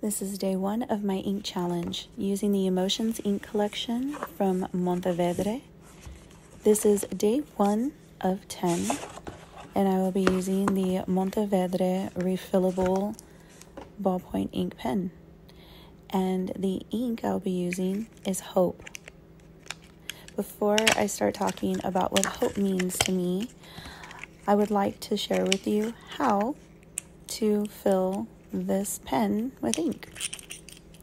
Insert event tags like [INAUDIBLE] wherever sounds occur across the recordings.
This is day one of my ink challenge using the Emotions ink collection from Monteverde. This is day one of 10, and I will be using the Monteverde refillable ballpoint ink pen. And the ink I'll be using is Hope. Before I start talking about what hope means to me, I would like to share with you how to fill this pen with ink.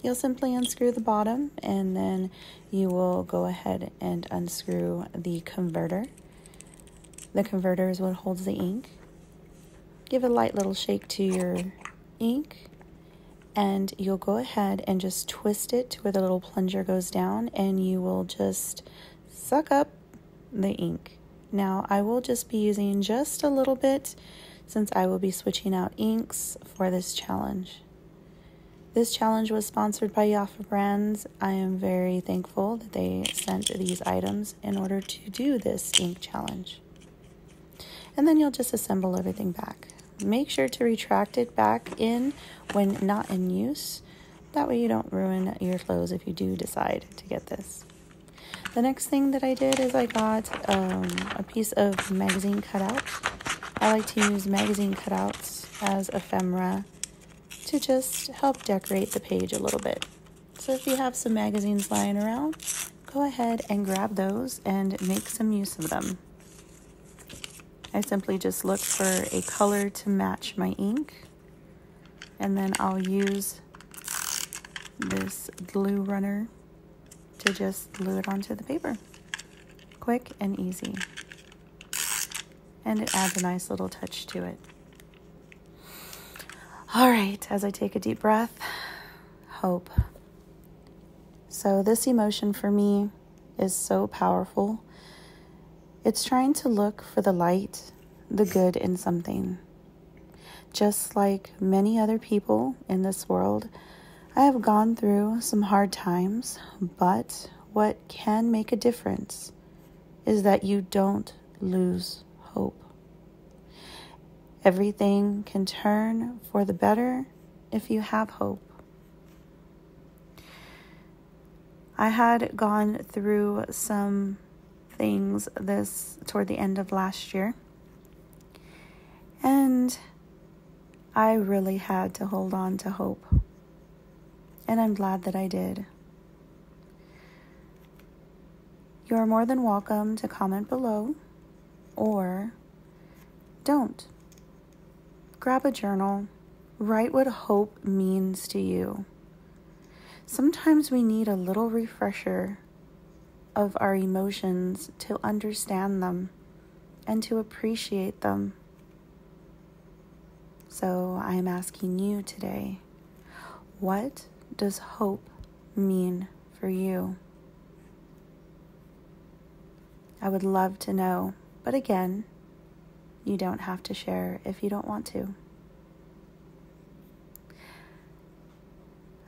You'll simply unscrew the bottom and then you will go ahead and unscrew the converter. The converter is what holds the ink. Give a light little shake to your ink and you'll go ahead and just twist it to where the little plunger goes down and you will just suck up the ink. Now I will just be using just a little bit since I will be switching out inks for this challenge. This challenge was sponsored by Yafa Brands. I am very thankful that they sent these items in order to do this ink challenge. And then you'll just assemble everything back. Make sure to retract it back in when not in use. That way you don't ruin your clothes if you do decide to get this. The next thing that I did is I got um, a piece of magazine cutout I like to use magazine cutouts as ephemera to just help decorate the page a little bit. So if you have some magazines lying around, go ahead and grab those and make some use of them. I simply just look for a color to match my ink and then I'll use this glue runner to just glue it onto the paper. Quick and easy and it adds a nice little touch to it. All right, as I take a deep breath, hope. So, this emotion for me is so powerful. It's trying to look for the light, the good in something. Just like many other people in this world, I have gone through some hard times, but what can make a difference is that you don't lose hope. Everything can turn for the better if you have hope. I had gone through some things this toward the end of last year. And I really had to hold on to hope. And I'm glad that I did. You are more than welcome to comment below or don't. Grab a journal, write what hope means to you. Sometimes we need a little refresher of our emotions to understand them and to appreciate them. So I'm asking you today what does hope mean for you? I would love to know. But again, you don't have to share if you don't want to.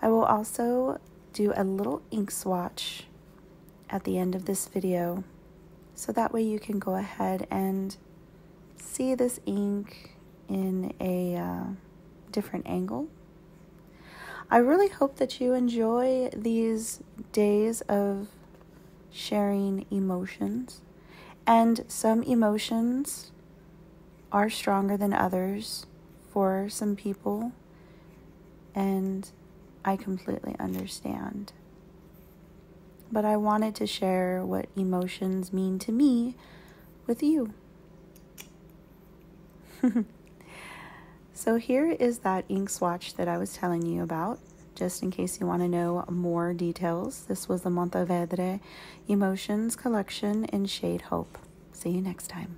I will also do a little ink swatch at the end of this video so that way you can go ahead and see this ink in a uh, different angle. I really hope that you enjoy these days of sharing emotions. And some emotions are stronger than others for some people, and I completely understand. But I wanted to share what emotions mean to me with you. [LAUGHS] so, here is that ink swatch that I was telling you about just in case you want to know more details. This was the Monteverde Emotions collection in shade Hope. See you next time.